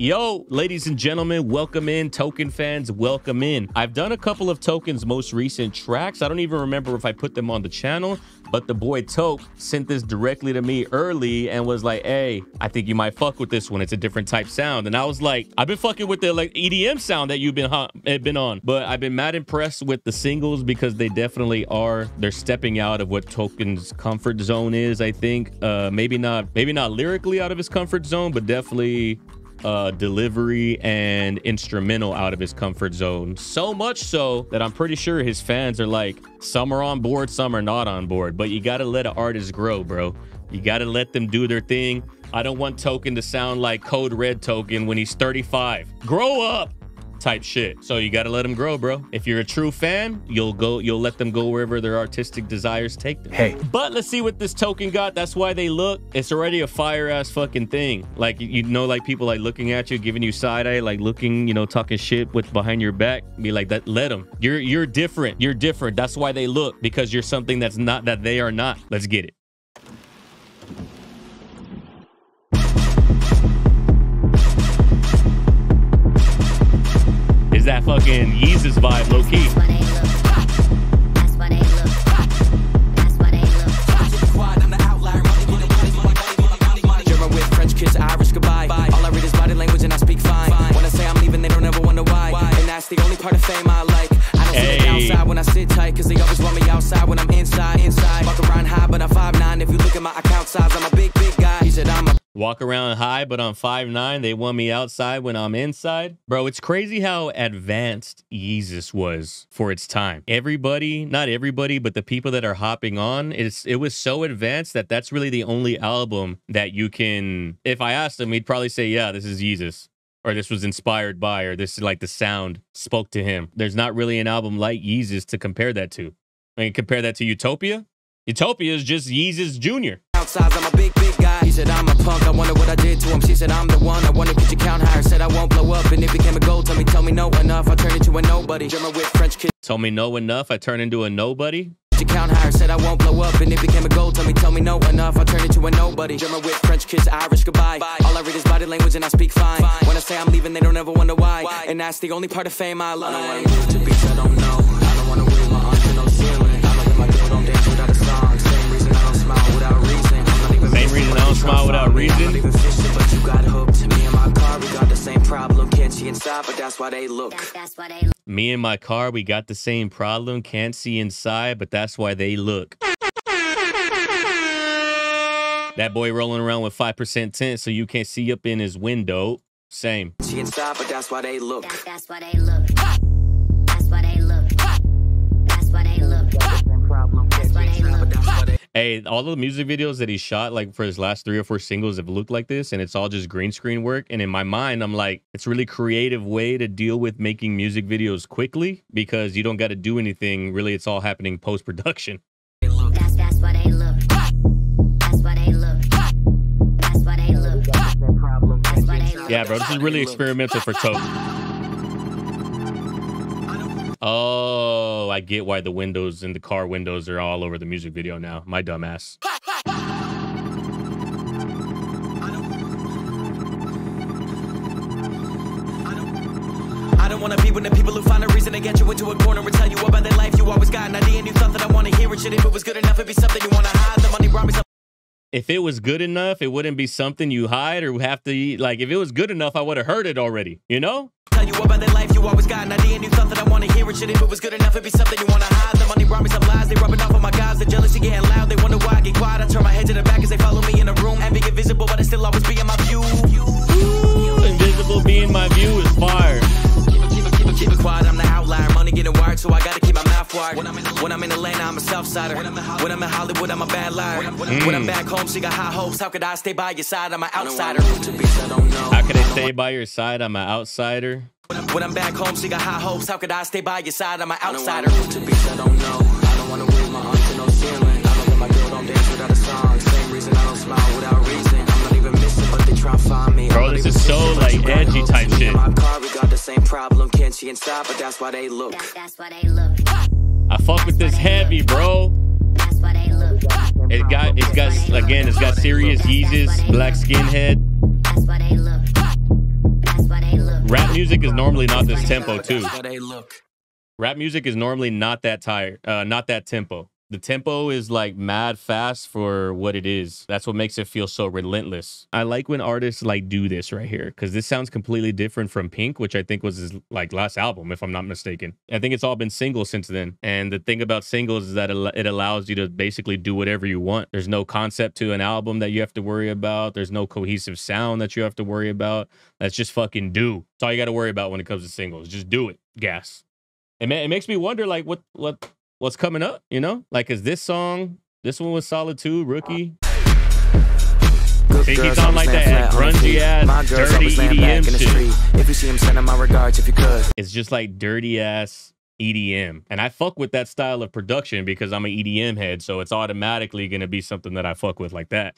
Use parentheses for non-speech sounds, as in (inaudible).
Yo, ladies and gentlemen, welcome in. Token fans, welcome in. I've done a couple of Token's most recent tracks. I don't even remember if I put them on the channel, but the boy Toke sent this directly to me early and was like, hey, I think you might fuck with this one. It's a different type sound. And I was like, I've been fucking with the like EDM sound that you've been, been on, but I've been mad impressed with the singles because they definitely are, they're stepping out of what Token's comfort zone is, I think. Uh, maybe not, maybe not lyrically out of his comfort zone, but definitely uh, delivery and instrumental out of his comfort zone. So much so that I'm pretty sure his fans are like, some are on board, some are not on board. But you got to let an artist grow, bro. You got to let them do their thing. I don't want Token to sound like Code Red Token when he's 35. Grow up type shit. So you got to let them grow, bro. If you're a true fan, you'll go, you'll let them go wherever their artistic desires take them. Hey, but let's see what this token got. That's why they look. It's already a fire ass fucking thing. Like you know, like people like looking at you, giving you side eye, like looking, you know, talking shit with behind your back. Be like that. Let them. You're you're different. You're different. That's why they look because you're something that's not that they are not. Let's get it. That fucking Yeezus vibe, low key. French kiss, Irish goodbye. All I read is body language and I speak fine. When I say I'm leaving, they don't ever wonder why. And that's the only part of fame I like. I don't hey. sit outside when I sit tight, cause they always want me outside when I'm inside, inside. Walk around high, but I'm 5'9. If you look at my account size, I'm a big, walk around high, but on five nine, they want me outside when I'm inside. Bro, it's crazy how advanced Yeezus was for its time. Everybody, not everybody, but the people that are hopping on, it's it was so advanced that that's really the only album that you can. If I asked him, he'd probably say, "Yeah, this is Yeezus." Or this was inspired by, or this is like the sound spoke to him. There's not really an album like Yeezus to compare that to. I mean, compare that to Utopia. Utopia is just Yeezus Jr. Outside, He said, I'm a punk. I wonder what I did to him. She said, I'm the one. I wonder could you count higher. Said, I won't blow up. And it became a goal. Tell me, tell me no enough. I turn into a nobody. German with French kid. Told me no enough. I turn into a nobody. You count higher, said I won't blow up, and it became a goal. Tell me, tell me no enough. I turn into a nobody. German with French kiss, Irish goodbye. All I read is body language, and I speak fine. When I say I'm leaving, they don't ever wonder why. And that's the only part of fame I love. I don't move to beats I don't know. Reason. Even fishing, but you got hooked. Me and my car, we got the same problem. Can't see inside, but that's why they look. That's, why they look. Me and my car, we got the same problem. Can't see inside, but that's why they look. That boy rolling around with 5% tint so you can't see up in his window. Same. See inside, but that's why they look. That's, that's why they look. Hey, all the music videos that he shot, like for his last three or four singles, have looked like this, and it's all just green screen work. And in my mind, I'm like, it's a really creative way to deal with making music videos quickly because you don't got to do anything. Really, it's all happening post production. That's, that's what they look. That's what they look. That's what they look. Yeah, bro, this is really experimental for Toke. Oh, I get why the windows and the car windows are all over the music video now. My dumbass. (laughs) Wanna be of the people who find a reason to get you into a corner and tell you about their life. You always got an idea and you thought that I wanna hear it. Shit, if it was good enough, it'd be something you wanna hide. The money brought me some if it was good enough, it wouldn't be something you hide or have to eat. Like, if it was good enough, I would have heard it already, you know? Tell you about their life, you always got If it was good enough, it'd be something you want to hide. The money brought me some lies, they rubbing off gotta keep my mouth wired. When I'm in, when I'm in Atlanta, I'm a Southsider. When I'm in, when I'm in Hollywood, I'm a bad liar. Mm. When I'm back home, she got high hopes. How could I stay by your side? I'm an outsider. How could I stay by your side? I'm an outsider. When I'm back home, she got high hopes. How could I stay by your side? I'm an outsider. I don't know. I don't wanna raise my arms to no ceiling. I don't let my girl don't dance without a song. Same reason I don't smile without reason. I'm not even missing, but they try to find me. Bro, this is so like edgy type shit. My car, we got the same problem. Can't see inside, but that's why they look. That's why they look. I fuck with this heavy, bro. It got, it's got, again, it's got serious Yeezus, black skinhead. That's why they look. Rap music is normally not this tempo too. How they look. Rap music is normally not that tired, uh, not that tempo. The tempo is like mad fast for what it is. That's what makes it feel so relentless. I like when artists like do this right here because this sounds completely different from Pink, which I think was his like last album, if I'm not mistaken. I think it's all been singles since then. And the thing about singles is that it it allows you to basically do whatever you want. There's no concept to an album that you have to worry about. There's no cohesive sound that you have to worry about. That's just fucking do. That's all you got to worry about when it comes to singles. Just do it. Gas. It, ma- it makes me wonder like what what what's coming up, you know? Like is this song this one was solid too, rookie? He's on like that grungy ass, My girls dirty EDM back in the shit. If you see him, send him my regards if you could. It's just like dirty ass EDM. And I fuck with that style of production because I'm an EDM head, so it's automatically gonna be something that I fuck with like that.